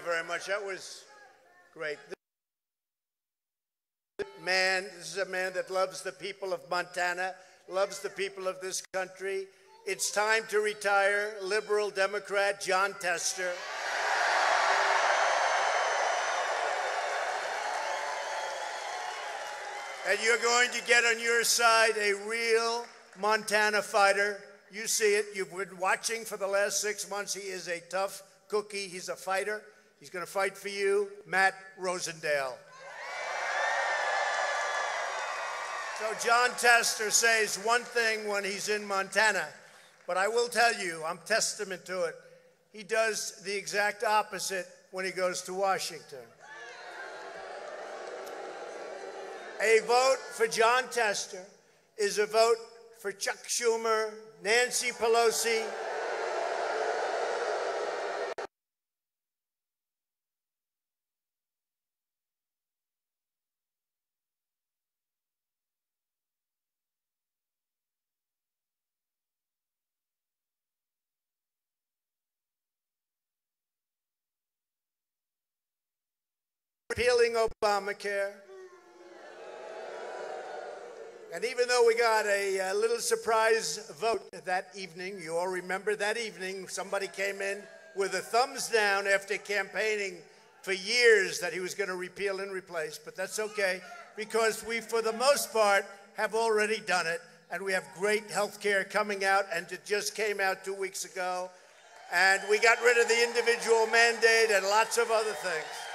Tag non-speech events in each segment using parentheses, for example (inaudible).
you very much. That was great. This man, this is a man that loves the people of Montana, loves the people of this country. It's time to retire liberal Democrat Jon Tester. And you're going to get on your side a real Montana fighter. You see it. You've been watching for the last six months. He is a tough cookie. He's a fighter. He's going to fight for you, Matt Rosendale. So Jon Tester says one thing when he's in Montana, but I will tell you, I'm testament to it. He does the exact opposite when he goes to Washington. A vote for Jon Tester is a vote for Chuck Schumer, Nancy Pelosi, repealing Obamacare. And even though we got a, a, little surprise vote that evening, you all remember that evening, somebody came in with a thumbs down after campaigning for years that he was going to repeal and replace. But that's okay because we, for the most part, have already done it. And we have great health care coming out, and it just came out two weeks ago. And we got rid of the individual mandate and lots of other things.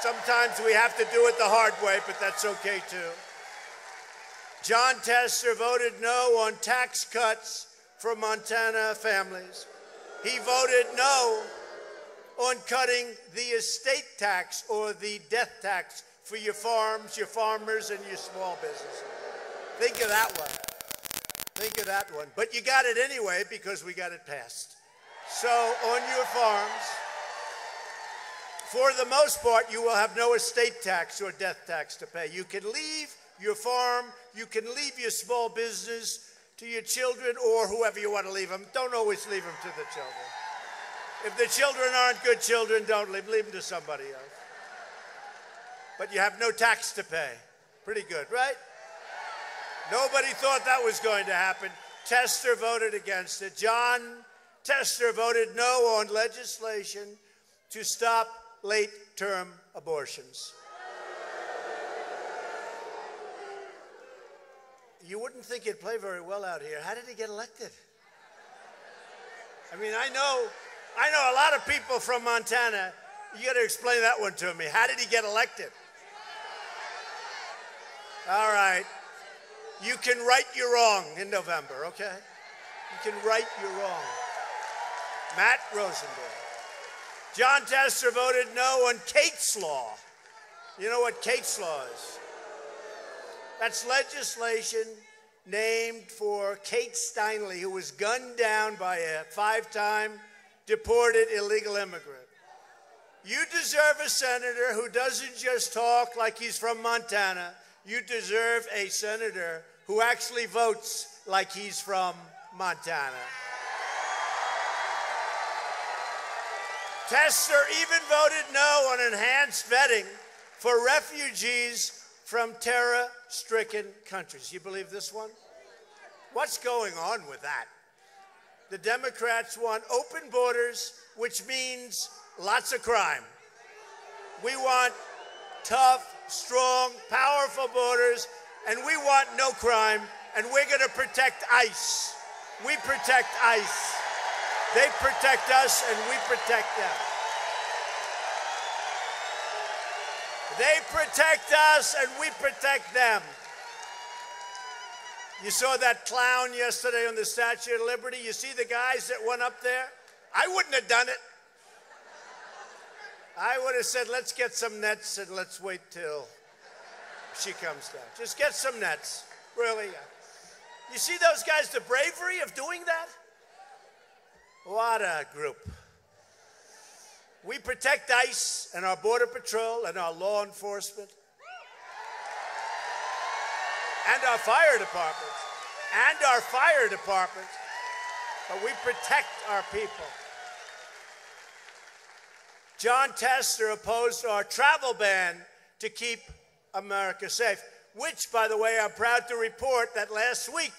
Sometimes we have to do it the hard way, but that's okay too. John Tester voted no on tax cuts for Montana families. He voted no on cutting the estate tax or the death tax for your farms, your farmers, and your small businesses. Think of that one. Think of that one. But you got it anyway because we got it passed. So on your farms, for the most part, you will have no estate tax or death tax to pay. You can leave your farm, you can leave your small business to your children or whoever you want to leave them. Don't always leave them to the children. If the children aren't good children, don't leave, leave them to somebody else. But you have no tax to pay. Pretty good, right? Nobody thought that was going to happen. Tester voted against it. Jon Tester voted no on legislation to stop late term abortions. you wouldn't think he'd play very well out here. How did he get elected? I mean, I know, I know a lot of people from Montana. You got to explain that one to me. How did he get elected? All right. You can right your wrong in November, okay? You can right your wrong. Matt Rosendale. Jon Tester voted no on Kate's Law. You know what Kate's Law is? That's legislation named for Kate Steinle, who was gunned down by a five time deported illegal immigrant. You deserve a senator who doesn't just talk like he's from Montana. You deserve a senator who actually votes like he's from Montana. Tester even voted no on enhanced vetting for refugees from terror stricken countries. You believe this one? What's going on with that? The Democrats want open borders, which means lots of crime. We want tough, strong, powerful borders, and we want no crime, and we're going to protect ICE. We protect ICE. They protect us, and we protect them. They protect us and we protect them. You saw that clown yesterday on the Statue of Liberty. You see the guys that went up there? I wouldn't have done it. I would have said, let's get some nets and let's wait till she comes down. Just get some nets. Really. You see those guys, the bravery of doing that? What a group. We protect ICE and our Border Patrol and our law enforcement and our fire departments and our fire departments, but we protect our people. John Tester opposed our travel ban to keep America safe, which, by the way, I'm proud to report that last week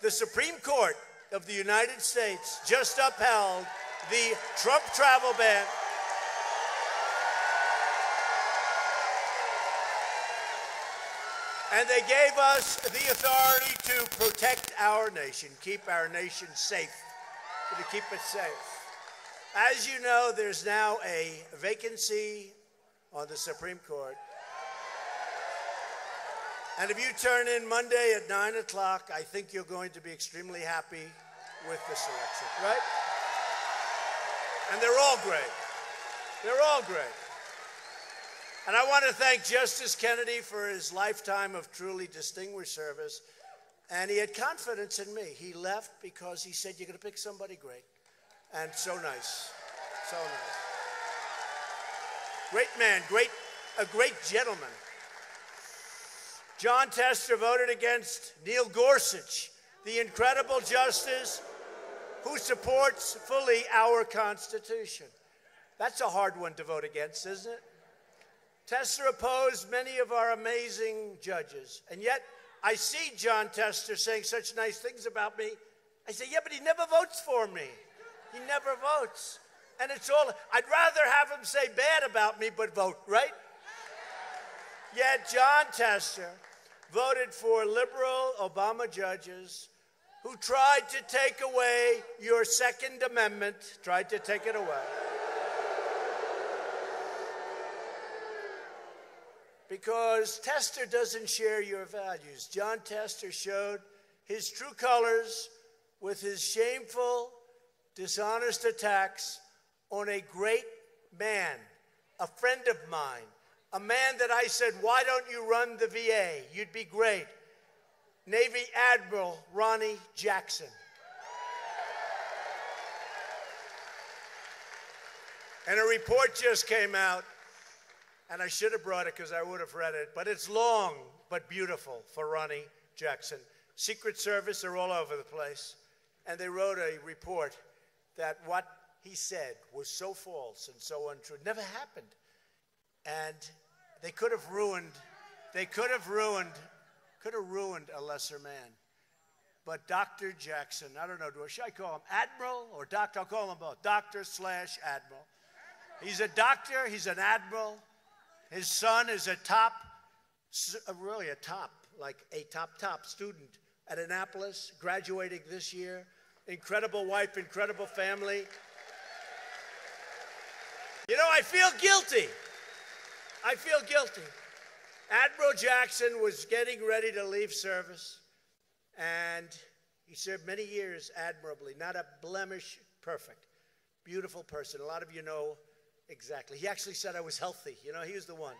the Supreme Court of the United States just upheld the Trump travel ban And they gave us the authority to protect our nation, keep our nation safe, to keep it safe. As you know, there's now a vacancy on the Supreme Court. And if you turn in Monday at 9 o'clock, I think you're going to be extremely happy with this election, right? And they're all great. They're all great. And I want to thank Justice Kennedy for his lifetime of truly distinguished service. And he had confidence in me. He left because he said, You're going to pick somebody great. And so nice. So nice. Great man, great, a great gentleman. Jon Tester voted against Neil Gorsuch, the incredible justice who supports fully our Constitution. That's a hard one to vote against, isn't it? Tester opposed many of our amazing judges. And yet, I see Jon Tester saying such nice things about me. I say, yeah, but he never votes for me. He never votes. And it's all, I'd rather have him say bad about me, but vote, right? Yet, Jon Tester voted for liberal Obama judges who tried to take away your Second Amendment, tried to take it away. Because Tester doesn't share your values. Jon Tester showed his true colors with his shameful, dishonest attacks on a great man, a friend of mine, a man that I said, Why don't you run the VA? You'd be great. Navy Admiral Ronny Jackson. And a report just came out, and I should have brought it because I would have read it, but it's long but beautiful for Ronny Jackson. Secret Service are all over the place, and they wrote a report that what he said was so false and so untrue. It never happened. And they could have ruined, they could have ruined, could have ruined a lesser man. But Dr. Jackson, I don't know, do I, should I call him Admiral or Doctor? I'll call him both. Doctor slash Admiral. He's a doctor, he's an Admiral. His son is a top, uh, really a top, like a top, top student at Annapolis, graduating this year. Incredible wife, incredible family. You know, I feel guilty. I feel guilty. Admiral Jackson was getting ready to leave service, and he served many years admirably, not a blemish, perfect, beautiful person. A lot of you know exactly. He actually said I was healthy. You know, he was the one.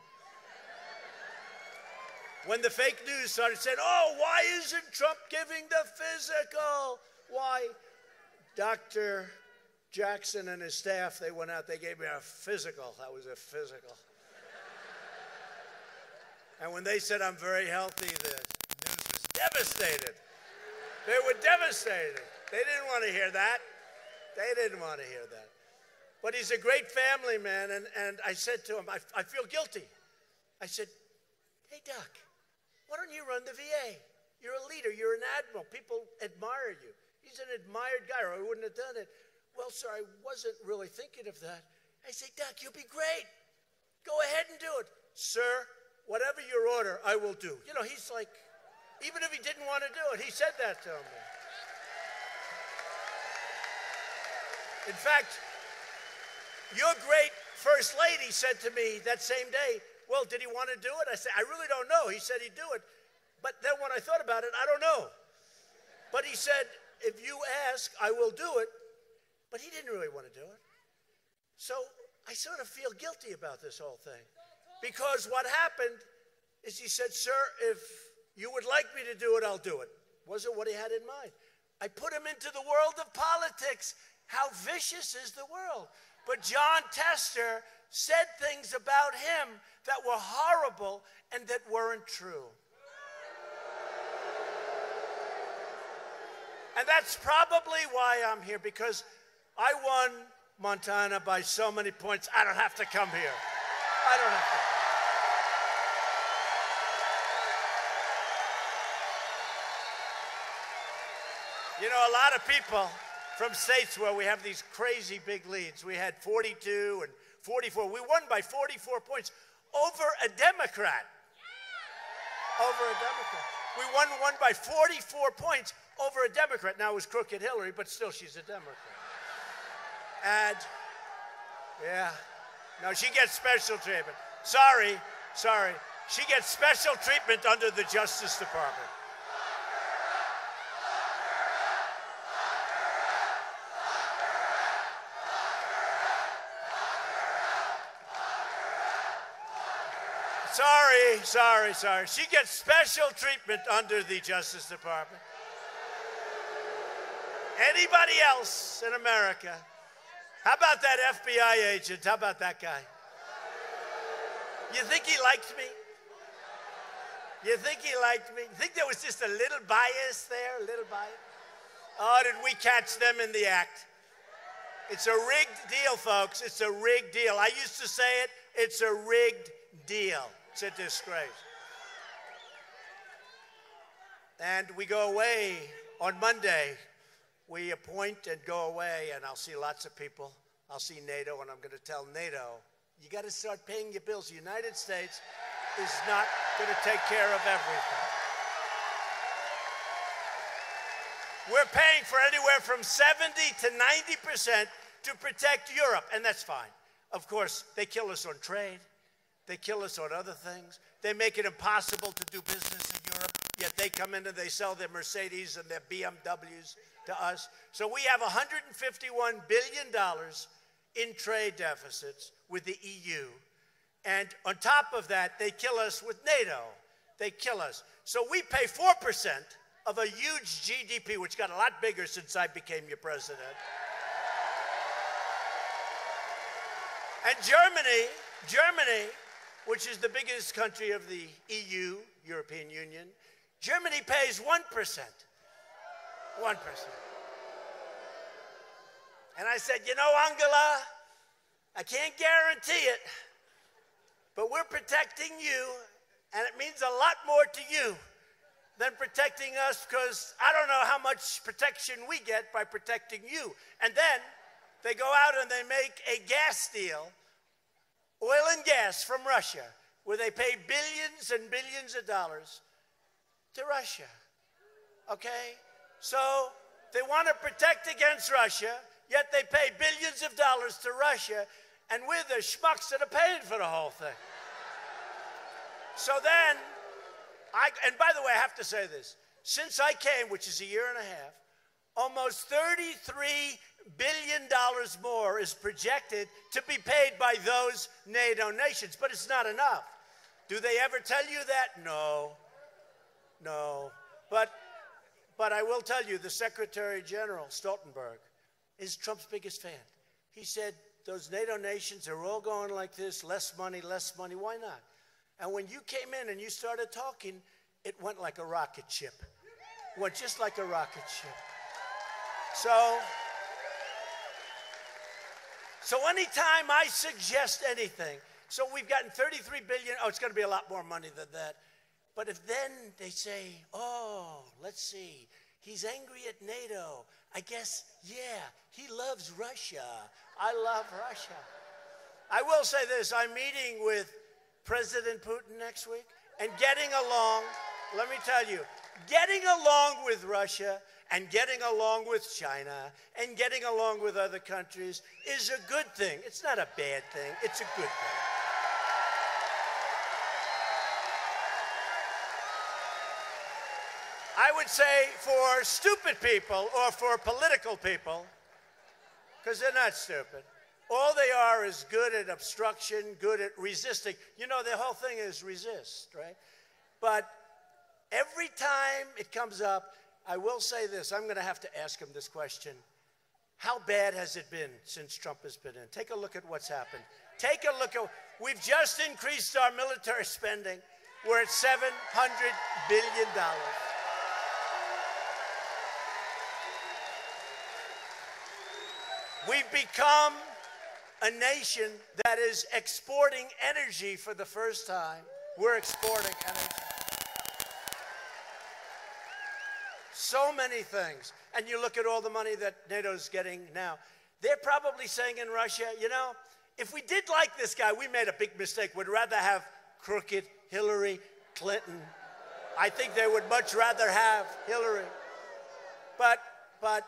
When the fake news started saying, oh, why isn't Trump giving the physical? Why? Dr. Jackson and his staff, they went out, they gave me a physical. That was a physical. And when they said I'm very healthy, the news was devastated. They were devastated. They didn't want to hear that. They didn't want to hear that. But he's a great family man, and, and I said to him, I, I feel guilty. I said, Hey, Doc, why don't you run the VA? You're a leader, you're an admiral. People admire you. He's an admired guy, or I wouldn't have done it. Well, sir, I wasn't really thinking of that. I say, Doc, you'll be great. Go ahead and do it. Sir, whatever your order, I will do. You know, he's like, even if he didn't want to do it, he said that to me. In fact, your great first lady said to me that same day, Well, did he want to do it? I said, I really don't know. He said he'd do it. But then when I thought about it, I don't know. But he said, If you ask, I will do it. But he didn't really want to do it. So I sort of feel guilty about this whole thing. Because what happened is he said, Sir, if you would like me to do it, I'll do it. Wasn't what he had in mind. I put him into the world of politics. How vicious is the world? But Jon Tester said things about him that were horrible and that weren't true. And that's probably why I'm here, because I won Montana by so many points, I don't have to come here. I don't have to. You know, a lot of people from states where we have these crazy big leads, we had 42 and 44. We won by 44 points over a Democrat. Over a Democrat. We won one by 44 points over a Democrat. Now it was crooked Hillary, but still she's a Democrat. (laughs) And yeah, no, she gets special treatment. Sorry, sorry. She gets special treatment under the Justice Department. Sorry, sorry, sorry. She gets special treatment under the Justice Department. Anybody else in America how about that FBI agent? How about that guy? You think he liked me? You think he liked me? You think there was just a little bias there? A little bias? Oh, did we catch them in the act? It's a rigged deal, folks. It's a rigged deal. I used to say it. It's a rigged deal. It's a disgrace. And we go away on Monday. We appoint and go away, and I'll see lots of people. I'll see NATO, and I'm going to tell NATO, you got to start paying your bills. The United States is not going to take care of everything. We're paying for anywhere from 70 to 90 percent to protect Europe, and that's fine. Of course, they kill us on trade, they kill us on other things, they make it impossible to do business yet they come in and they sell their Mercedes and their BMWs to us. So we have $151 billion in trade deficits with the EU. And on top of that, they kill us with NATO. They kill us. So we pay 4% of a huge GDP, which got a lot bigger since I became your president. And Germany, Germany, which is the biggest country of the EU, European Union, Germany pays 1%. 1%. And I said, you know, Angela, I can't guarantee it, but we're protecting you, and it means a lot more to you than protecting us because I don't know how much protection we get by protecting you. And then they go out and they make a gas deal, oil and gas from Russia, where they pay billions and billions of dollars to Russia. Okay? So they want to protect against Russia, yet they pay billions of dollars to Russia, and we're the schmucks that are paying for the whole thing. So then, I, and by the way, I have to say this. Since I came, which is a year and a half, almost 33 billion dollars more is projected to be paid by those NATO nations, but it's not enough. Do they ever tell you that? No. No. But but I will tell you the Secretary General Stoltenberg is Trump's biggest fan. He said those NATO nations are all going like this, less money, less money. Why not? And when you came in and you started talking, it went like a rocket ship. It went just like a rocket ship. So so anytime I suggest anything, so we've gotten 33 billion, oh, it's going to be a lot more money than that. But if then they say, oh, let's see, he's angry at NATO. I guess, yeah, he loves Russia. I love Russia. I will say this I'm meeting with President Putin next week and getting along, let me tell you, getting along with Russia and getting along with China and getting along with other countries is a good thing. It's not a bad thing, it's a good thing. I would say for stupid people or for political people, because they're not stupid. All they are is good at obstruction, good at resisting. You know, the whole thing is resist, right? But every time it comes up, I will say this I'm going to have to ask him this question. How bad has it been since Trump has been in? Take a look at what's happened. Take a look at, we've just increased our military spending. We're at $700 billion. We've become a nation that is exporting energy for the first time. We're exporting energy. So many things. And you look at all the money that NATO's getting now. They're probably saying in Russia, you know, if we did like this guy, we made a big mistake. We'd rather have crooked Hillary Clinton. I think they would much rather have Hillary. But, but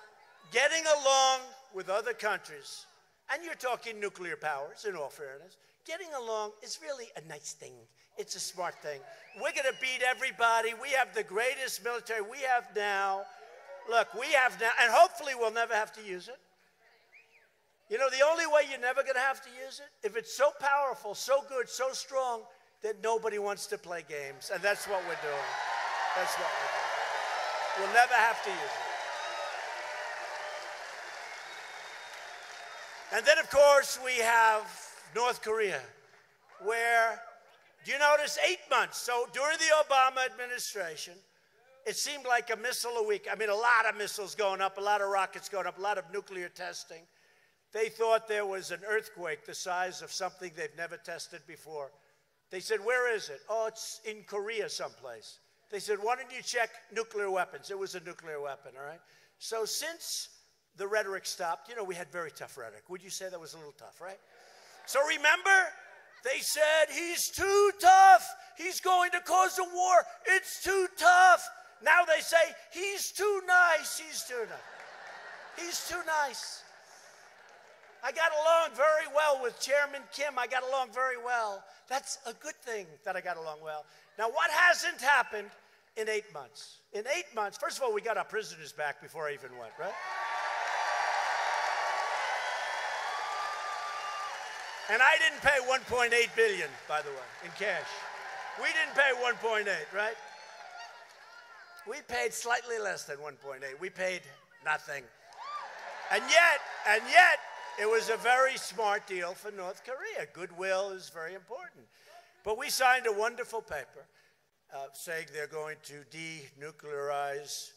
getting along with other countries, and you're talking nuclear powers in all fairness, getting along is really a nice thing. It's a smart thing. We're going to beat everybody. We have the greatest military we have now. Look, we have now, and hopefully we'll never have to use it. You know, the only way you're never going to have to use it, if it's so powerful, so good, so strong, that nobody wants to play games. And that's what we're doing. That's what we're doing. We'll never have to use it. And then, of course, we have North Korea, where do you notice eight months? So during the Obama administration, it seemed like a missile a week. I mean, a lot of missiles going up, a lot of rockets going up, a lot of nuclear testing. They thought there was an earthquake the size of something they've never tested before They said, Where is it? Oh, it's in Korea someplace. They said, Why don't you check nuclear weapons? It was a nuclear weapon, all right? So since the rhetoric stopped, you know, we had very tough rhetoric. Would you say that was a little tough, right? So remember, they said, He's too tough. He's going to cause a war. It's too tough. Now they say, He's too nice. He's too nice. He's too nice. I got along very well with Chairman Kim. I got along very well. That's a good thing that I got along well. Now, what hasn't happened in eight months? In eight months, first of all, we got our prisoners back before I even went, right? And I didn't pay 1.8 billion, by the way, in cash. We didn't pay 1.8, right? We paid slightly less than 1.8. We paid nothing. And yet, and yet, it was a very smart deal for North Korea. Goodwill is very important. But we signed a wonderful paper uh, saying they're going to denuclearize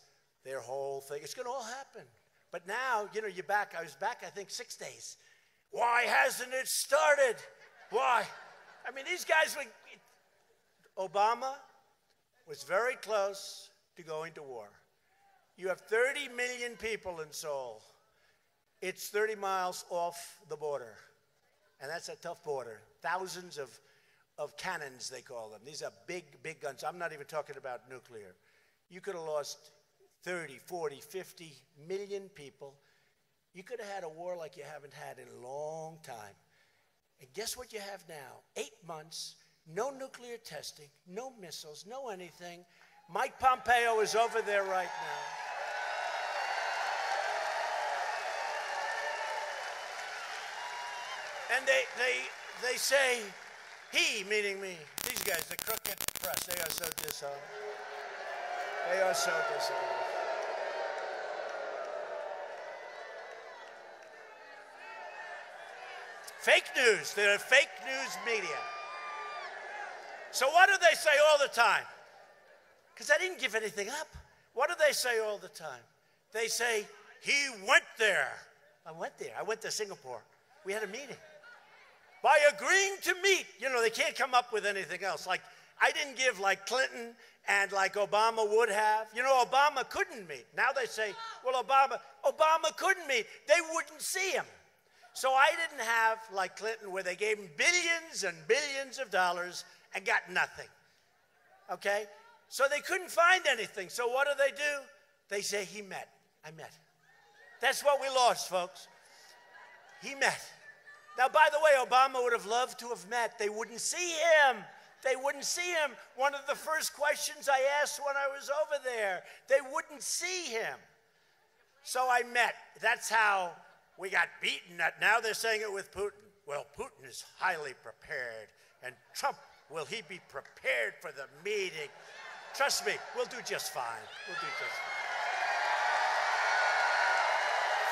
their whole thing. It's going to all happen. But now, you know, you're back. I was back, I think, six days. Why hasn't it started? Why? I mean, these guys were. Obama was very close to going to war. You have 30 million people in Seoul. It's 30 miles off the border. And that's a tough border. Thousands of, of cannons, they call them. These are big, big guns. I'm not even talking about nuclear. You could have lost 30, 40, 50 million people. You could have had a war like you haven't had in a long time. And guess what you have now? Eight months, no nuclear testing, no missiles, no anything. Mike Pompeo is over there right now. And they, they, they say, he, meaning me, these guys, the crooked press, they are so dishonest. They are so dishonest. Fake news. They're fake news media. So what do they say all the time? Because I didn't give anything up. What do they say all the time? They say, he went there. I went there. I went to Singapore. We had a meeting by agreeing to meet. You know, they can't come up with anything else. Like, I didn't give like Clinton and like Obama would have. You know, Obama couldn't meet. Now they say, well, Obama, Obama couldn't meet. They wouldn't see him. So I didn't have like Clinton where they gave him billions and billions of dollars and got nothing. Okay? So they couldn't find anything. So what do they do? They say he met. I met. That's what we lost, folks. He met. Now, by the way, Obama would have loved to have met. They wouldn't see him. They wouldn't see him. One of the first questions I asked when I was over there, they wouldn't see him. So I met. That's how we got beaten. Now they're saying it with Putin. Well, Putin is highly prepared. And Trump, will he be prepared for the meeting? Trust me, we'll do just fine. We'll do just fine.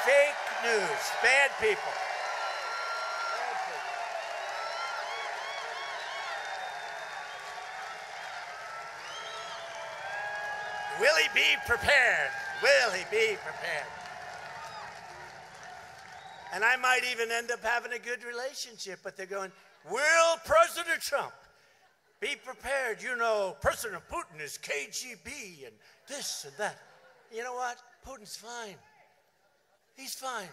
Fake news, bad people. Will he be prepared? Will he be prepared? And I might even end up having a good relationship, but they're going, Will President Trump be prepared? You know, President Putin is KGB and this and that. You know what? Putin's fine. He's fine.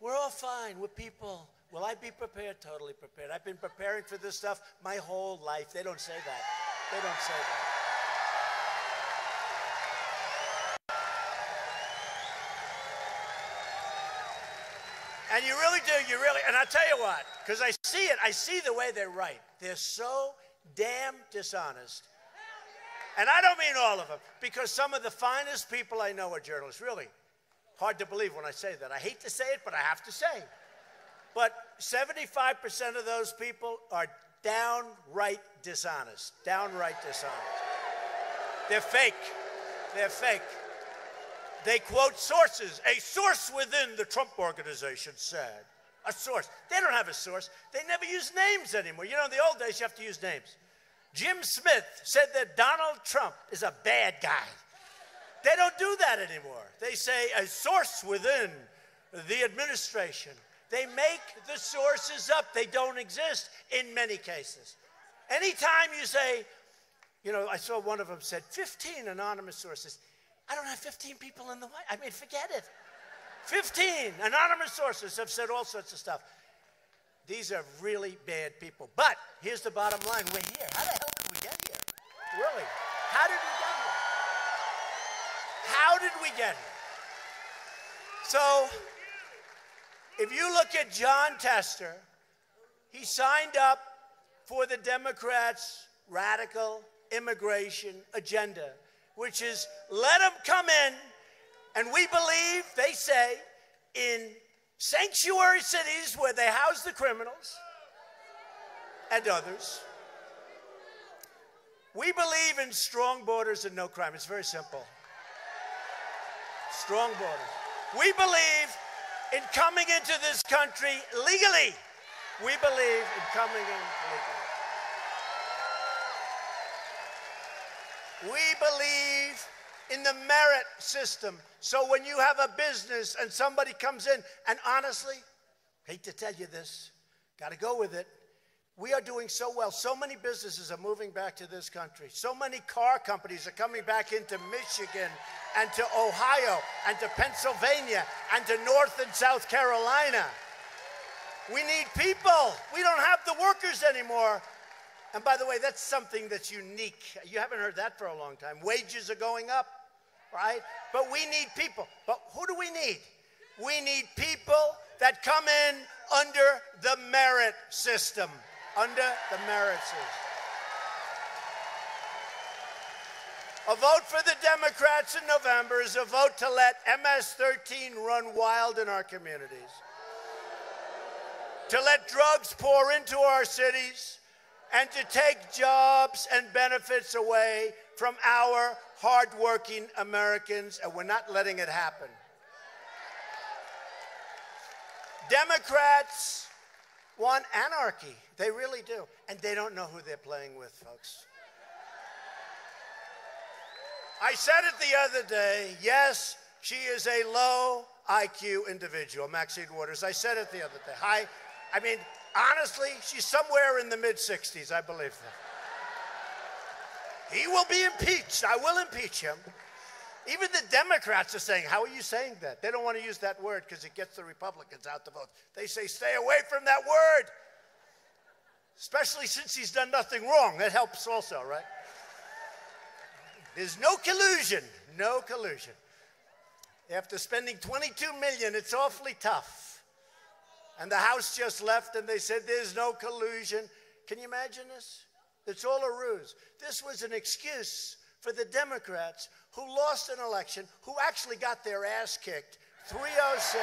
We're all fine. We're people. Will I be prepared? Totally prepared. I've been preparing for this stuff my whole life. They don't say that. They don't say that. And you really do, you really, and I tell you what, because I see it, I see the way they write. They're so damn dishonest. And I don't mean all of them, because some of the finest people I know are journalists. Really, hard to believe when I say that. I hate to say it, but I have to say. But 75% of those people are downright dishonest. Downright dishonest. They're fake. They're fake. They quote sources. A source within the Trump organization said. A source. They don't have a source. They never use names anymore. You know, in the old days, you have to use names. Jim Smith said that Donald Trump is a bad guy. They don't do that anymore. They say a source within the administration. They make the sources up. They don't exist in many cases. Anytime you say, you know, I saw one of them said 15 anonymous sources. I don't have 15 people in the White. I mean, forget it. 15 anonymous sources have said all sorts of stuff. These are really bad people. But here's the bottom line: we're here. How the hell did we get here? Really? How did we get here? How did we get here? So, if you look at Jon Tester, he signed up for the Democrats' radical immigration agenda, which is let them come in, and we believe, they say, in sanctuary cities where they house the criminals and others. We believe in strong borders and no crime. It's very simple. Strong borders. We believe in coming into this country legally. We believe in coming in legally. We believe in the merit system. So when you have a business and somebody comes in, and honestly, hate to tell you this, got to go with it. We are doing so well. So many businesses are moving back to this country. So many car companies are coming back into Michigan and to Ohio and to Pennsylvania and to North and South Carolina. We need people. We don't have the workers anymore. And by the way, that's something that's unique. You haven't heard that for a long time. Wages are going up, right? But we need people. But who do we need? We need people that come in under the merit system. Under the merit system. A vote for the Democrats in November is a vote to let MS 13 run wild in our communities, to let drugs pour into our cities, and to take jobs and benefits away from our hardworking Americans, and we're not letting it happen. Democrats want anarchy. They really do. And they don't know who they're playing with, folks. I said it the other day. Yes, she is a low IQ individual, Maxine Waters. I said it the other day. High, I mean, honestly, she's somewhere in the mid 60s. I believe that. He will be impeached. I will impeach him. Even the Democrats are saying, How are you saying that? They don't want to use that word because it gets the Republicans out to vote. They say, Stay away from that word. Especially since he's done nothing wrong. That helps also, right? There's no collusion. No collusion. After spending 22 million, it's awfully tough. And the House just left and they said there's no collusion. Can you imagine this? It's all a ruse. This was an excuse for the Democrats who lost an election, who actually got their ass kicked 306.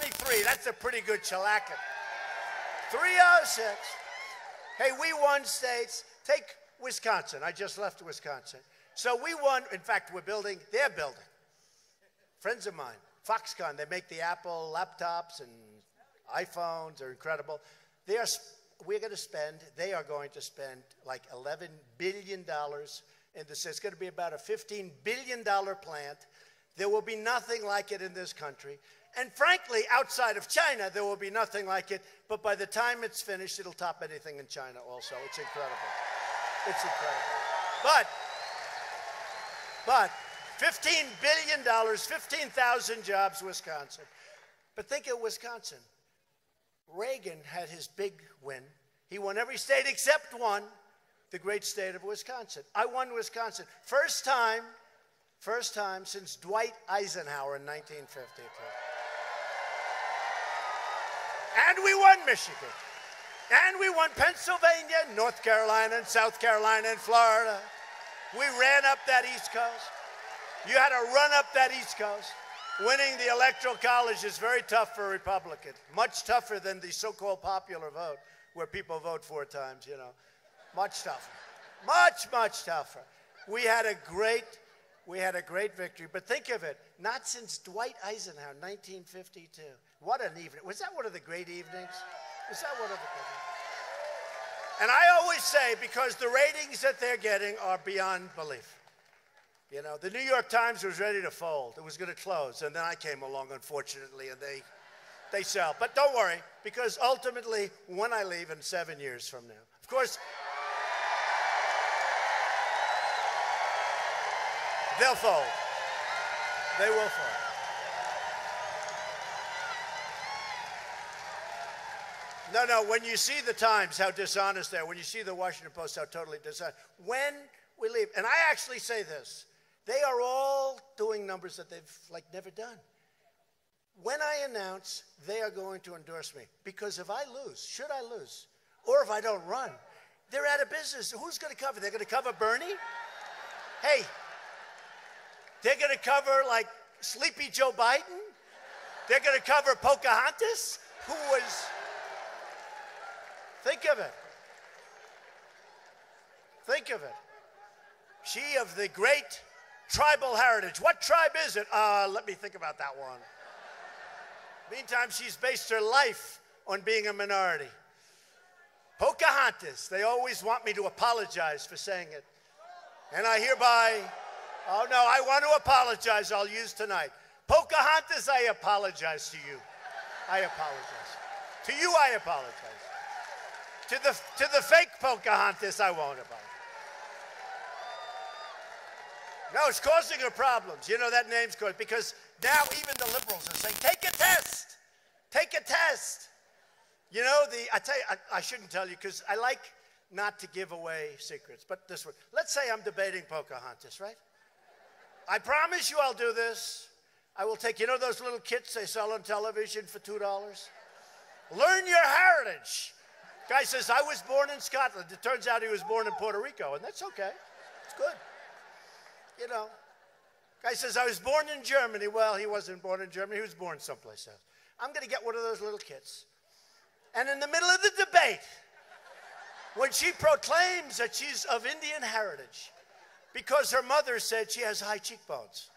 23. That's a pretty good shellacking. 306. Hey, we won states. Take Wisconsin. I just left Wisconsin. So we won. In fact, we're building, they're building. Friends of mine, Foxconn, they make the Apple laptops and iPhones. They're incredible. They are, we're going to spend, they are going to spend like $11 billion in this. It's going to be about a $15 billion plant. There will be nothing like it in this country. And frankly, outside of China, there will be nothing like it. But by the time it's finished, it'll top anything in China also. It's incredible. It's incredible. But, but $15 billion, 15,000 jobs, Wisconsin. But think of Wisconsin. Reagan had his big win. He won every state except one, the great state of Wisconsin. I won Wisconsin. First time, first time since Dwight Eisenhower in 1952. And we won Michigan. And we won Pennsylvania, North Carolina, and South Carolina, and Florida. We ran up that East Coast. You had to run up that East Coast. Winning the Electoral College is very tough for a Republican, much tougher than the so called popular vote, where people vote four times, you know. Much tougher. Much, much tougher. We had a great, We had a great victory. But think of it, not since Dwight Eisenhower, 1952. What an evening. Was that one of the great evenings? Was that one of the great? And I always say, because the ratings that they're getting are beyond belief. You know, the New York Times was ready to fold. It was going to close. And then I came along, unfortunately, and they, they sell. But don't worry, because ultimately, when I leave in seven years from now, of course, they'll fold. They will fold. No, no, when you see the Times, how dishonest they are, when you see the Washington Post, how totally dishonest, when we leave, and I actually say this, they are all doing numbers that they've like never done. When I announce they are going to endorse me, because if I lose, should I lose, or if I don't run, they're out of business. Who's going to cover? They're going to cover Bernie? Hey, they're going to cover like Sleepy Joe Biden? They're going to cover Pocahontas, who was Think of it. Think of it. She of the great tribal heritage. What tribe is it? Uh, let me think about that one. Meantime, she's based her life on being a minority. Pocahontas. They always want me to apologize for saying it. And I hereby, oh no, I want to apologize. I'll use tonight. Pocahontas, I apologize to you. I apologize. To you, I apologize. To the, to the fake Pocahontas, I won't apologize. No, it's causing her problems. You know that name's good because now even the liberals are saying, take a test. Take a test. You know, the I tell you, I, I shouldn't tell you because I like not to give away secrets, but this one. Let's say I'm debating Pocahontas, right? I promise you I'll do this. I will take, you know those little kits they sell on television for $2? Learn your heritage. Guy says, I was born in Scotland. It turns out he was born in Puerto Rico, and that's okay. It's good. You know. Guy says, I was born in Germany. Well, he wasn't born in Germany, he was born someplace else. I'm going to get one of those little kits. And in the middle of the debate, when she proclaims that she's of Indian heritage, because her mother said she has high cheekbones.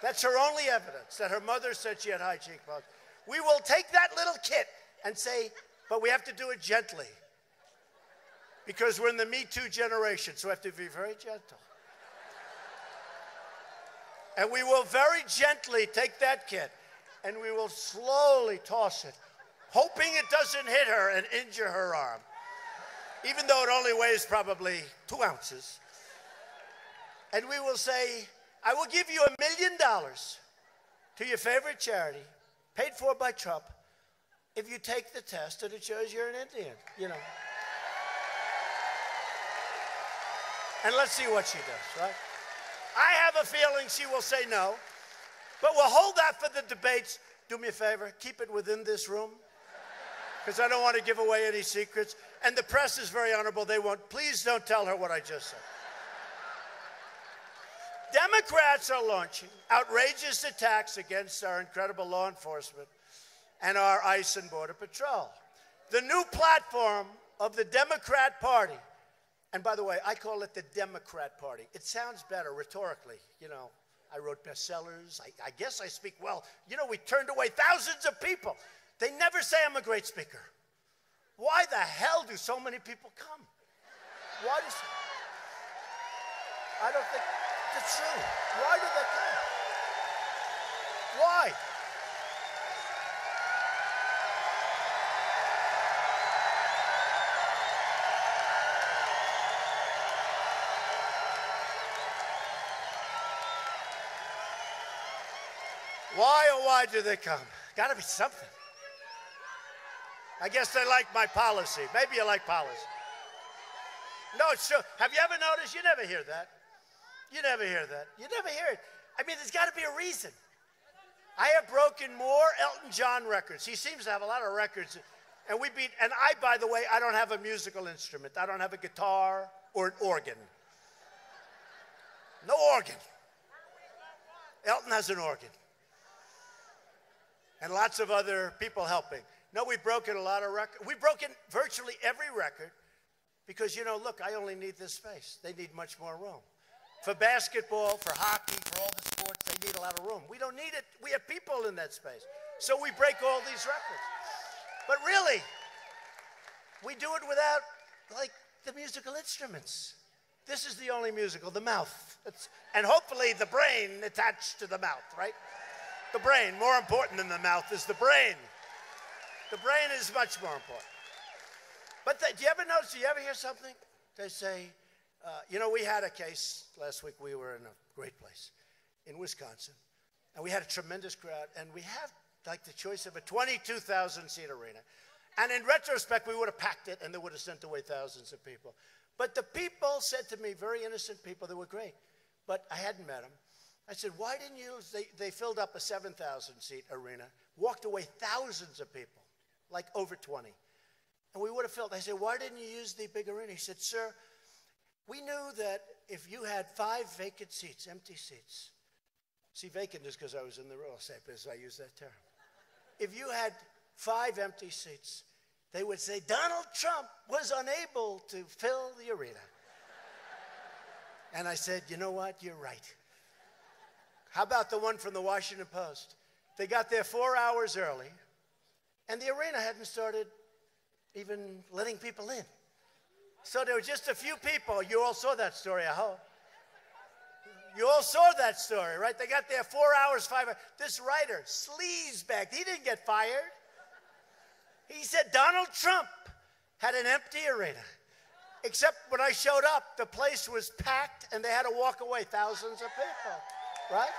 That's her only evidence that her mother said she had high cheekbones. We will take that little kit and say, but we have to do it gently. Because we're in the Me Too generation, so we have to be very gentle. And we will very gently take that kit and we will slowly toss it, hoping it doesn't hit her and injure her arm, even though it only weighs probably two ounces. And we will say, I will give you a million dollars to your favorite charity, paid for by Trump, if you take the test and it shows you're an Indian, you know. And let's see what she does, right? I have a feeling she will say no, but we'll hold that for the debates. Do me a favor, keep it within this room, because I don't want to give away any secrets. And the press is very honorable. They won't. Please don't tell her what I just said. Democrats are launching outrageous attacks against our incredible law enforcement and our ICE and Border Patrol. The new platform of the Democrat Party, and by the way, I call it the Democrat Party. It sounds better rhetorically. You know, I wrote bestsellers. I, I guess I speak well. You know, we turned away thousands of people. They never say I'm a great speaker. Why the hell do so many people come? Why does. I don't think that's true. Why do they come? Why? Why, oh, why do they come? Got to be something. I guess they like my policy. Maybe you like policy. No, it's true. Have you ever noticed? You never hear that. You never hear that. You never hear it. I mean, there's got to be a reason. I have broken more Elton John records. He seems to have a lot of records. And we beat, and I, by the way, I don't have a musical instrument. I don't have a guitar or an organ. No organ. Elton has an organ and lots of other people helping. No, we've broken a lot of records. We've broken virtually every record Because, you know, look, I only need this space. They need much more room. For basketball, for hockey, for all the sports, they need a lot of room. We don't need it. We have people in that space. So we break all these records. But really, we do it without, like, the musical instruments. This is the only musical, the mouth. It's, and hopefully the brain attached to the mouth, right? The brain, more important than the mouth, is the brain. The brain is much more important. But the, do you ever notice, do you ever hear something? They say, uh, you know, we had a case last week. We were in a great place in Wisconsin, and we had a tremendous crowd, and we have like the choice of a 22,000 seat arena. And in retrospect, we would have packed it and they would have sent away thousands of people. But the people said to me, very innocent people, they were great, but I hadn't met them. I said, why didn't you? They, they filled up a 7,000 seat arena, walked away thousands of people, like over 20 and we would have filled. I said, why didn't you use the big arena? He said, sir, we knew that if you had five vacant seats, empty seats, see, vacant is because I was in the real estate business, I use that term. If you had five empty seats, they would say, Donald Trump was unable to fill the arena. And I said, you know what? You're right. How about the one from the Washington Post? They got there four hours early, and the arena hadn't started even letting people in. So there were just a few people. You all saw that story, I hope. You all saw that story, right? They got there four hours, five hours. This writer, sleazebag, he didn't get fired. He said Donald Trump had an empty arena. Except when I showed up, the place was packed and they had to walk away, thousands of people, right?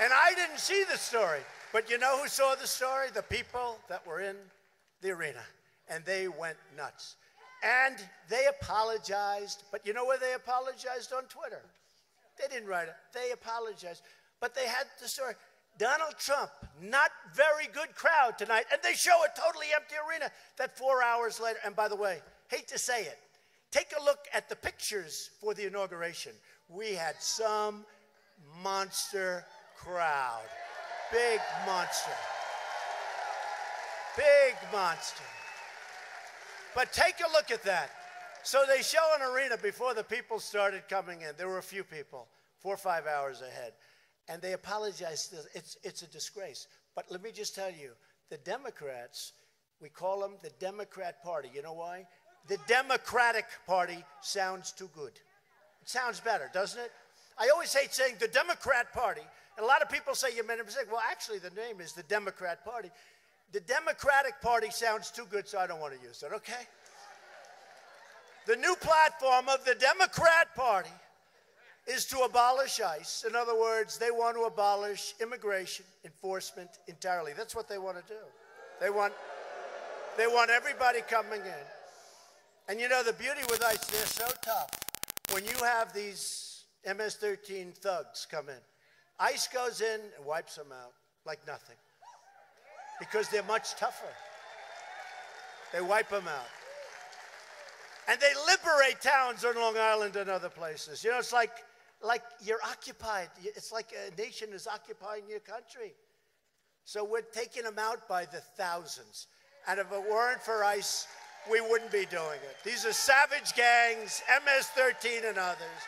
And I didn't see the story. But you know who saw the story? The people that were in the arena. And they went nuts. And they apologized. But you know where they apologized? On Twitter. They didn't write it. They apologized. But they had the story. Donald Trump, not very good crowd tonight. And they show a totally empty arena that four hours later, and by the way, hate to say it, take a look at the pictures for the inauguration. We had some monster crowd. Big monster. Big monster. But take a look at that. So they show an arena before the people started coming in. There were a few people, four or five hours ahead. And they apologized. It's, it's a disgrace. But let me just tell you the Democrats, we call them the Democrat Party. You know why? The Democratic Party sounds too good. It sounds better, doesn't it? I always hate saying the Democrat Party and a lot of people say you made a mistake. Well, actually, the name is the Democrat Party. The Democratic Party sounds too good, so I don't want to use it, okay? The new platform of the Democrat Party is to abolish ICE. In other words, they want to abolish immigration enforcement entirely. That's what they want to do. They want, they want everybody coming in. And you know, the beauty with ICE, they're so tough. When you have these MS 13 thugs come in, ICE goes in and wipes them out like nothing because they're much tougher. They wipe them out. And they liberate towns on Long Island and other places. You know, it's like, like you're occupied. It's like a nation is occupying your country. So we're taking them out by the thousands. And if it weren't for ICE, we wouldn't be doing it. These are savage gangs, MS 13 and others.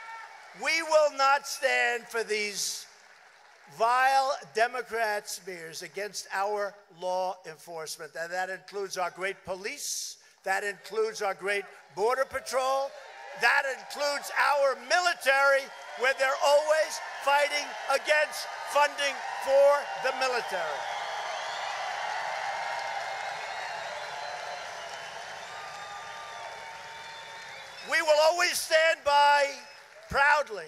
We will not stand for these vile Democrat smears against our law enforcement. And that includes our great police, that includes our great Border Patrol, that includes our military, where they're always fighting against funding for the military. Will always stand by proudly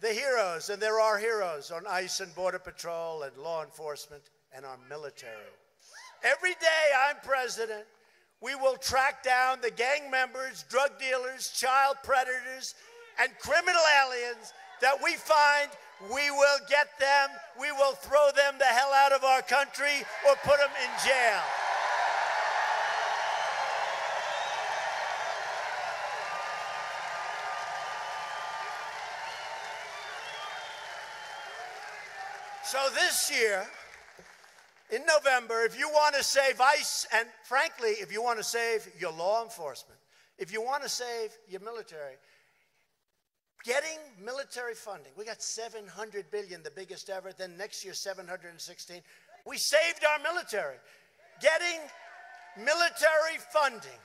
the heroes, and there are heroes on ICE and Border Patrol and law enforcement and our military. Every day I'm president, we will track down the gang members, drug dealers, child predators, and criminal aliens that we find. We will get them, we will throw them the hell out of our country or put them in jail. So this year, in November, if you want to save ICE, and frankly, if you want to save your law enforcement, if you want to save your military, getting military funding, we got 700 billion, the biggest ever, then next year 716. We saved our military. Getting military funding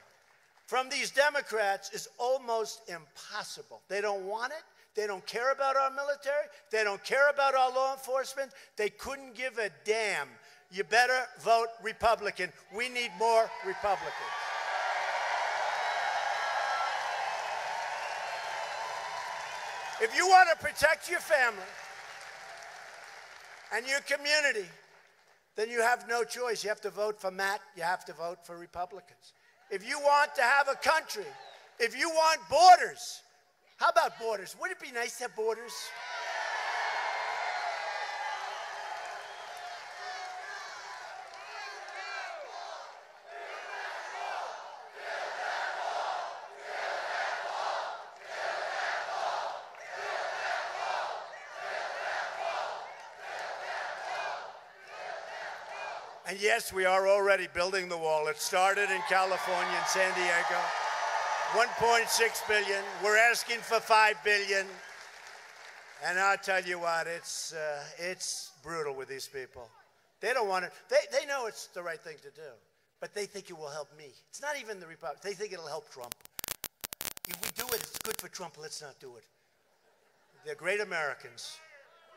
from these Democrats is almost impossible. They don't want it. They don't care about our military. They don't care about our law enforcement. They couldn't give a damn. You better vote Republican. We need more Republicans. If you want to protect your family and your community, then you have no choice. You have to vote for Matt. You have to vote for Republicans. If you want to have a country, if you want borders, how about borders? Would it be nice to have borders? And yes, we are already building the wall. It started in California and San Diego. 1.6 billion. We're asking for 5 billion. And I'll tell you what, it's, uh, it's brutal with these people. They don't want it. They, they know it's the right thing to do, but they think it will help me. It's not even the Republic. They think it'll help Trump. If we do it, it's good for Trump. Let's not do it. They're great Americans.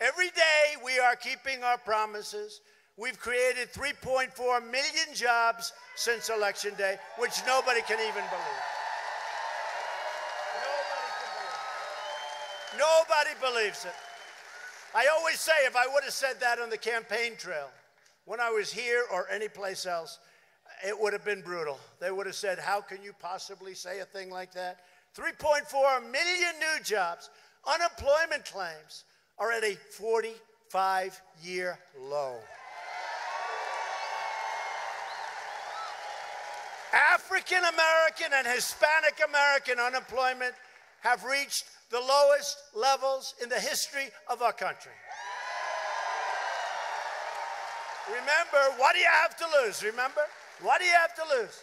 Every day we are keeping our promises. We've created 3.4 million jobs since Election Day, which nobody can even believe. Nobody believes it. I always say if I would have said that on the campaign trail when I was here or anyplace else, it would have been brutal. They would have said, How can you possibly say a thing like that? 3.4 million new jobs. Unemployment claims are at a 45 year low. African American and Hispanic American unemployment have reached the lowest levels in the history of our country. Remember, what do you have to lose? Remember? What do you have to lose?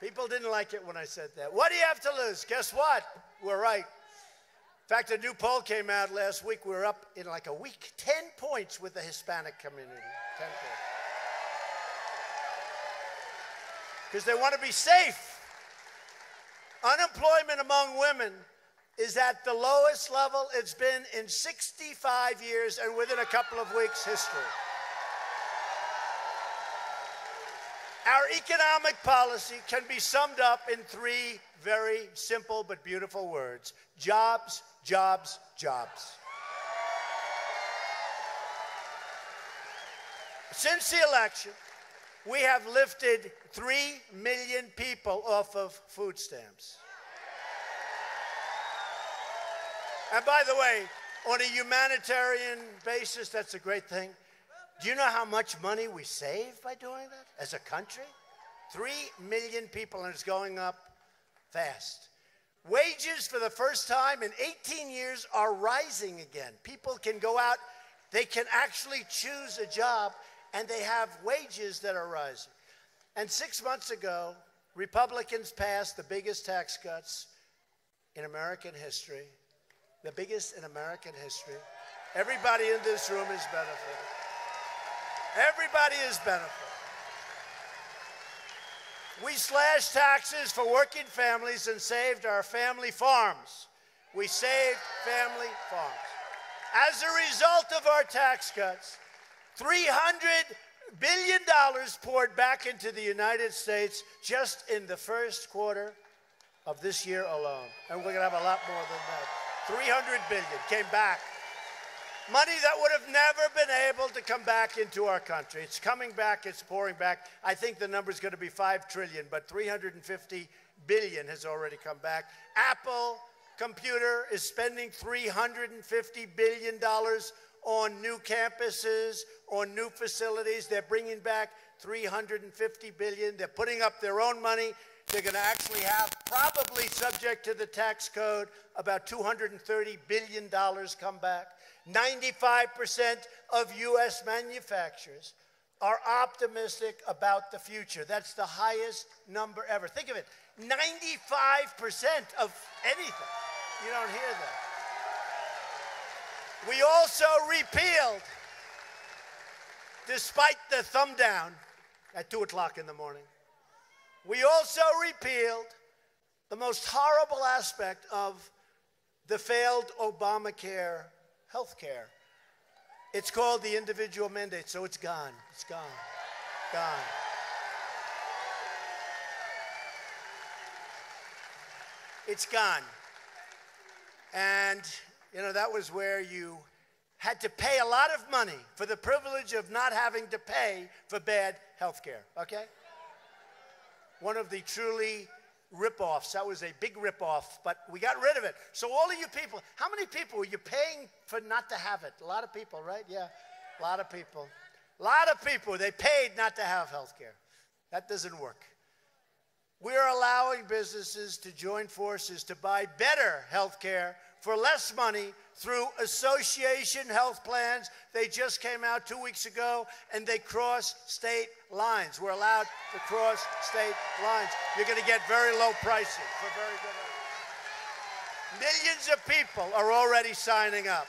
People didn't like it when I said that. What do you have to lose? Guess what? We're right. In fact, a new poll came out last week. We were up in like a week, 10 points with the Hispanic community. 10 points. because they want to be safe. Unemployment among women is at the lowest level it's been in 65 years and within a couple of weeks' history. Our economic policy can be summed up in three very simple but beautiful words jobs, jobs, jobs. Since the election, we have lifted 3 million people off of food stamps. And by the way, on a humanitarian basis, that's a great thing. Do you know how much money we save by doing that as a country? Three million people, and it's going up fast. Wages for the first time in 18 years are rising again. People can go out, they can actually choose a job and they have wages that are rising. And six months ago, Republicans passed the biggest tax cuts in American history, the biggest in American history. Everybody in this room is benefiting. Everybody is benefiting. We slashed taxes for working families and saved our family farms. We saved family farms. As a result of our tax cuts, $300 billion poured back into the United States just in the first quarter of this year alone. And we're going to have a lot more than that. 300 billion came back. Money that would have never been able to come back into our country. It's coming back, it's pouring back. I think the number is going to be 5 trillion, but 350 billion has already come back. Apple Computer is spending 350 billion dollars on new campuses, on new facilities. They're bringing back 350 billion. They're putting up their own money. They're going to actually have, probably subject to the tax code, about 230 billion dollars come back. 95% of U.S. manufacturers are optimistic about the future. That's the highest number ever. Think of it 95% of anything. You don't hear that. We also repealed, despite the thumb down at 2 o'clock in the morning, we also repealed the most horrible aspect of the failed Obamacare health care. It's called the individual mandate, so it's gone. It's gone. Gone. It's gone. And, you know, that was where you had to pay a lot of money for the privilege of not having to pay for bad health care, okay? One of the truly rip-offs. That was a big rip-off, but we got rid of it. So all of you people, how many people were you paying for not to have it? A lot of people, right? Yeah, a lot of people. A lot of people, they paid not to have health care. That doesn't work. We're allowing businesses to join forces to buy better health care for less money through association health plans. They just came out two weeks ago and they cross state lines. We're allowed to cross state lines. You're going to get very low pricing for very good. Millions of people are already signing up.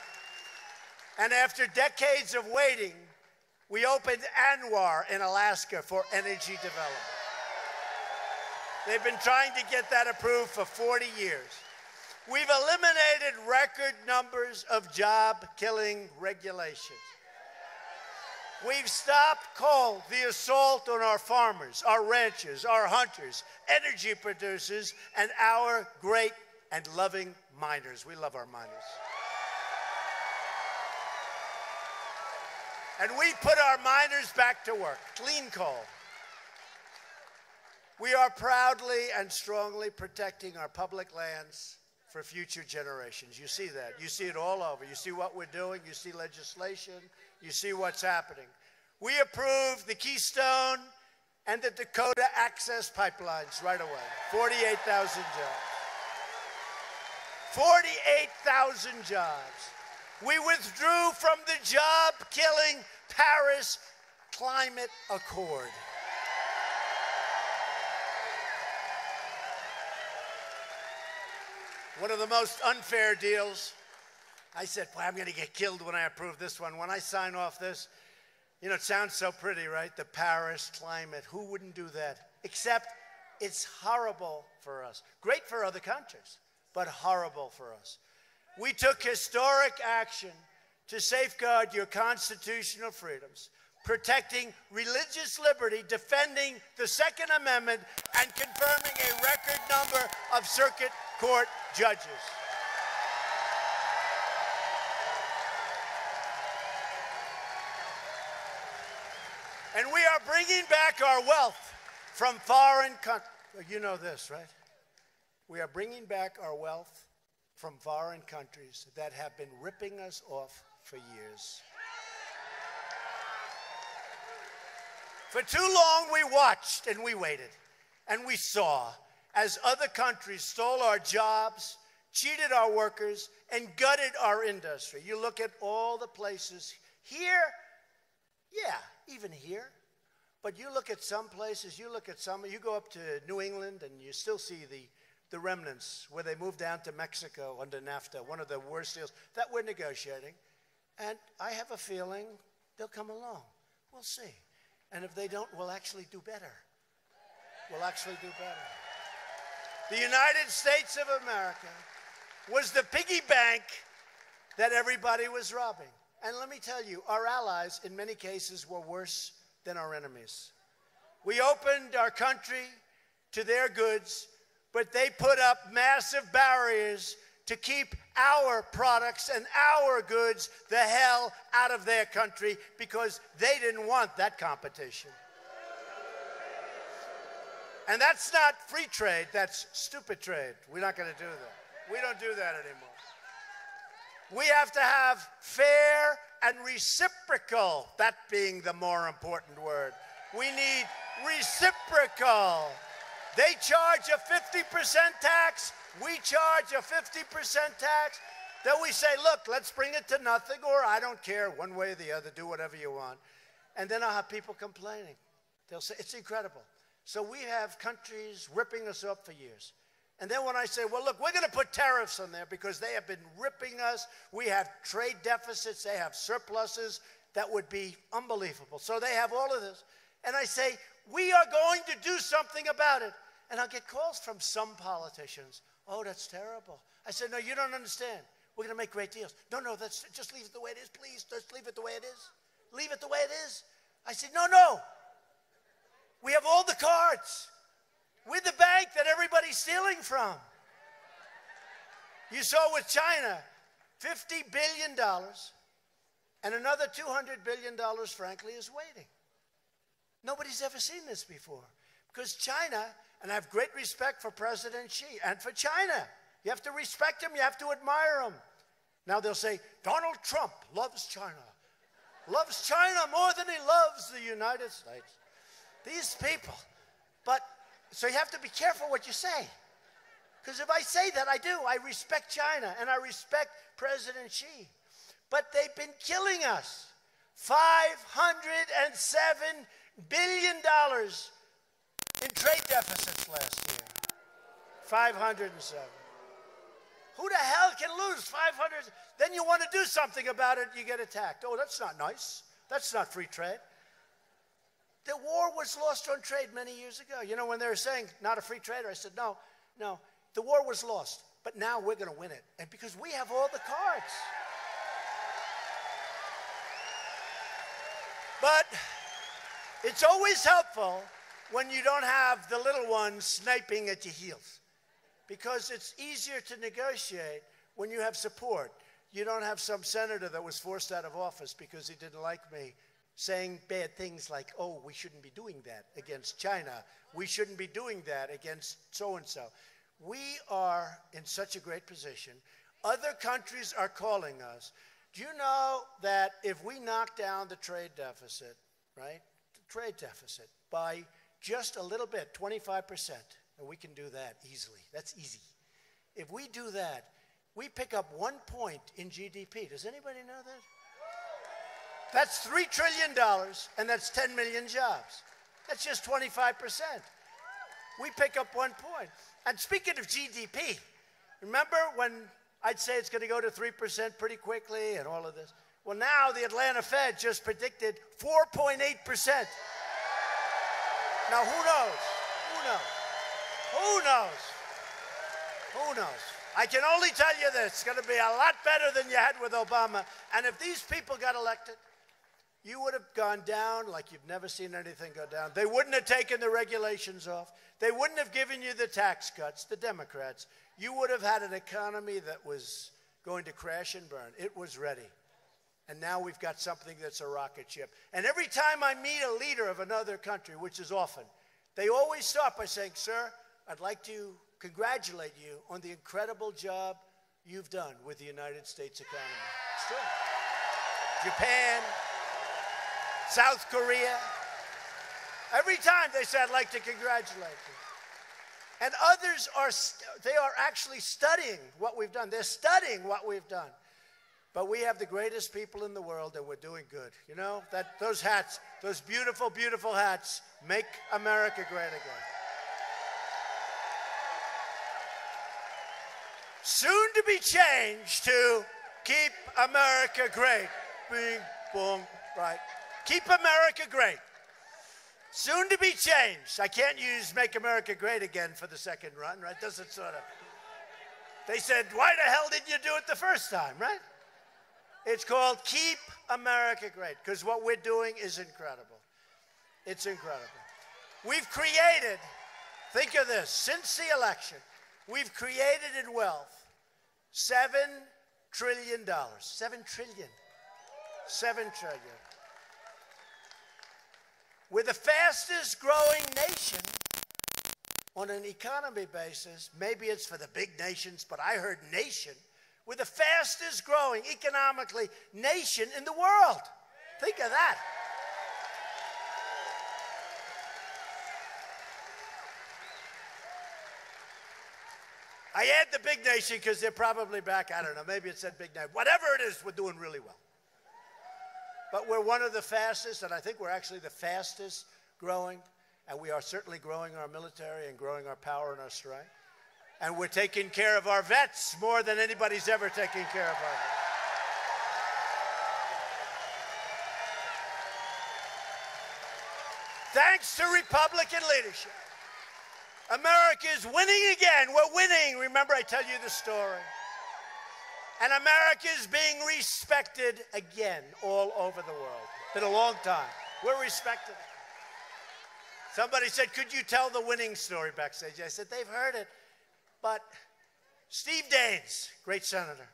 And after decades of waiting, we opened ANWR in Alaska for energy development. They've been trying to get that approved for 40 years. We've eliminated record numbers of job killing regulations. We've stopped coal, the assault on our farmers, our ranchers, our hunters, energy producers, and our great and loving miners. We love our miners. And we put our miners back to work. Clean coal. We are proudly and strongly protecting our public lands for future generations. You see that. You see it all over. You see what we're doing. You see legislation. You see what's happening. We approved the Keystone and the Dakota Access Pipelines right away. 48,000 jobs. 48,000 jobs. We withdrew from the job killing Paris Climate Accord. One of the most unfair deals. I said, Boy, I'm going to get killed when I approve this one. When I sign off this, you know, it sounds so pretty, right? The Paris climate. Who wouldn't do that? Except it's horrible for us. Great for other countries, but horrible for us. We took historic action to safeguard your constitutional freedoms, protecting religious liberty, defending the Second Amendment, and confirming a record number of circuit court judges. And we are bringing back our wealth from foreign countries. You know this, right? We are bringing back our wealth from foreign countries that have been ripping us off for years. For too long, we watched and we waited and we saw as other countries stole our jobs, cheated our workers, and gutted our industry. You look at all the places here, yeah, even here. But you look at some places, you look at some, you go up to New England and you still see the, the remnants where they moved down to Mexico under NAFTA, one of the worst deals that we're negotiating. And I have a feeling they'll come along. We'll see. And if they don't, we'll actually do better. We'll actually do better. The United States of America was the piggy bank that everybody was robbing. And let me tell you, our allies, in many cases, were worse than our enemies. We opened our country to their goods, but they put up massive barriers to keep our products and our goods the hell out of their country because they didn't want that competition. And that's not free trade, that's stupid trade. We're not going to do that. We don't do that anymore. We have to have fair and reciprocal, that being the more important word. We need reciprocal. They charge a 50% tax, we charge a 50% tax. Then we say, look, let's bring it to nothing, or I don't care, one way or the other, do whatever you want. And then I'll have people complaining. They'll say, it's incredible. So we have countries ripping us up for years. And then when I say, well, look, we're going to put tariffs on there because they have been ripping us. We have trade deficits, they have surpluses that would be unbelievable. So they have all of this. And I say, we are going to do something about it. And I'll get calls from some politicians. Oh, that's terrible. I said, no, you don't understand. We're going to make great deals. No, no, that's, just leave it the way it is, please. Just leave it the way it is. Leave it the way it is. I said, no, no. We have all the cards. We're the bank that everybody's stealing from. You saw with China, $50 billion, and another $200 billion, frankly, is waiting. Nobody's ever seen this before. Because China, and I have great respect for President Xi and for China. You have to respect him, you have to admire him. Now they'll say, Donald Trump loves China. Loves China more than he loves the United States. These people. But, so you have to be careful what you say. Because if I say that, I do. I respect China and I respect President Xi. But they've been killing us. $507 billion in trade deficits last year. 507. Who the hell can lose 500? Then you want to do something about it, you get attacked. Oh, that's not nice. That's not free trade. The war was lost on trade many years ago. You know, when they were saying not a free trader, I said, no, no, the war was lost, but now we're going to win it. And because we have all the cards. But it's always helpful when you don't have the little ones sniping at your heels because it's easier to negotiate when you have support. You don't have some senator that was forced out of office because he didn't like me saying bad things like, oh, we shouldn't be doing that against China. We shouldn't be doing that against so and so. We are in such a great position. Other countries are calling us. Do you know that if we knock down the trade deficit, right, the trade deficit by just a little bit, 25%, and we can do that easily. That's easy. If we do that, we pick up one point in GDP. Does anybody know that? That's $3 trillion, and that's 10 million jobs. That's just 25%. We pick up one point. And speaking of GDP, remember when I'd say it's going to go to 3% pretty quickly and all of this? Well, now the Atlanta Fed just predicted 4.8%. Now, who knows? Who knows? Who knows? Who knows? I can only tell you this it's going to be a lot better than you had with Obama. And if these people got elected, you would have gone down like you've never seen anything go down. They wouldn't have taken the regulations off. They wouldn't have given you the tax cuts, the Democrats. You would have had an economy that was going to crash and burn. It was ready. And now we've got something that's a rocket ship. And every time I meet a leader of another country, which is often, they always start by saying, Sir, I'd like to congratulate you on the incredible job you've done with the United States economy. It's true. Japan, South Korea. Every time they say, I'd like to congratulate you. And others are, they are actually studying what we've done. They're studying what we've done. But we have the greatest people in the world and we're doing good. You know, that those hats, those beautiful, beautiful hats make America great again. Soon to be changed to keep America great. Bing, boom, right. Keep America great. Soon to be changed. I can't use Make America Great Again for the second run, right? Doesn't sort of. They said, why the hell didn't you do it the first time, right? It's called Keep America Great because what we're doing is incredible. It's incredible. We've created, think of this, since the election, we've created in wealth seven trillion dollars. Seven trillion. Seven trillion. We're the fastest growing nation on an economy basis. Maybe it's for the big nations, but I heard nation we're the fastest growing economically nation in the world. Think of that. I add the big nation because they're probably back. I don't know. Maybe it said big nation. Whatever it is, we're doing really well. But we're one of the fastest, and I think we're actually the fastest growing, and we are certainly growing our military and growing our power and our strength. And we're taking care of our vets more than anybody's ever taken care of our vets. Thanks to Republican leadership. America is winning again. We're winning. Remember, I tell you the story. And America is being respected again all over the world. Been a long time. We're respected. Somebody said, Could you tell the winning story backstage? I said, They've heard it. But Steve Daines, great senator,